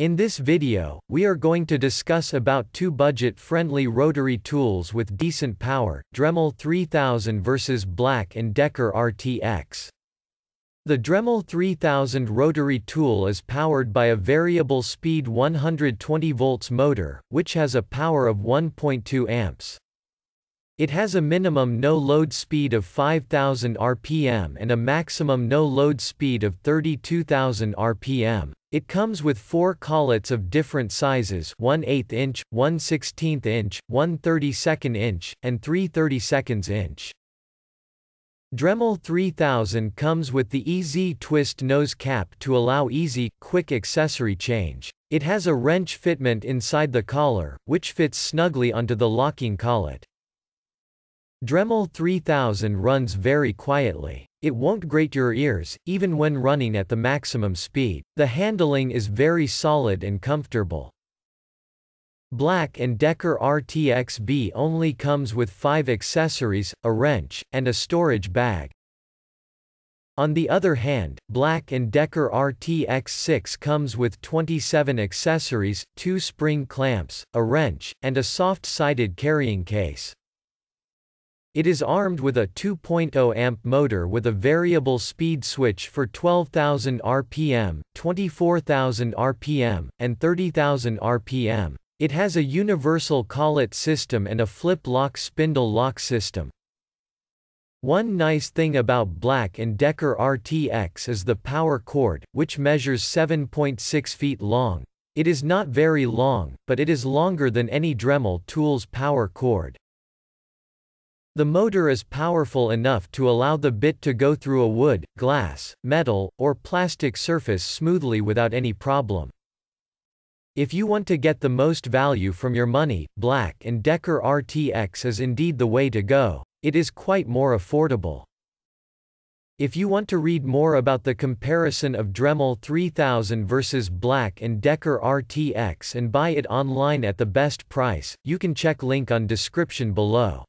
In this video, we are going to discuss about two budget-friendly rotary tools with decent power, Dremel 3000 vs Black & Decker RTX. The Dremel 3000 rotary tool is powered by a variable speed 120 volts motor, which has a power of 1.2 amps. It has a minimum no-load speed of 5000 rpm and a maximum no-load speed of 32000 rpm. It comes with four collets of different sizes 1 8 inch, 1 16 inch, 1 32nd inch, and 3 32 inch. Dremel 3000 comes with the EZ Twist nose cap to allow easy, quick accessory change. It has a wrench fitment inside the collar, which fits snugly onto the locking collet. Dremel 3000 runs very quietly. It won't grate your ears, even when running at the maximum speed. The handling is very solid and comfortable. Black & Decker RTX-B only comes with 5 accessories, a wrench, and a storage bag. On the other hand, Black & Decker RTX6 comes with 27 accessories, 2 spring clamps, a wrench, and a soft-sided carrying case. It is armed with a 2.0 amp motor with a variable speed switch for 12,000 rpm, 24,000 rpm, and 30,000 rpm. It has a universal collet system and a flip-lock spindle lock system. One nice thing about Black & Decker RTX is the power cord, which measures 7.6 feet long. It is not very long, but it is longer than any Dremel tool's power cord. The motor is powerful enough to allow the bit to go through a wood, glass, metal, or plastic surface smoothly without any problem. If you want to get the most value from your money, Black & Decker RTX is indeed the way to go. It is quite more affordable. If you want to read more about the comparison of Dremel 3000 versus Black & Decker RTX and buy it online at the best price, you can check link on description below.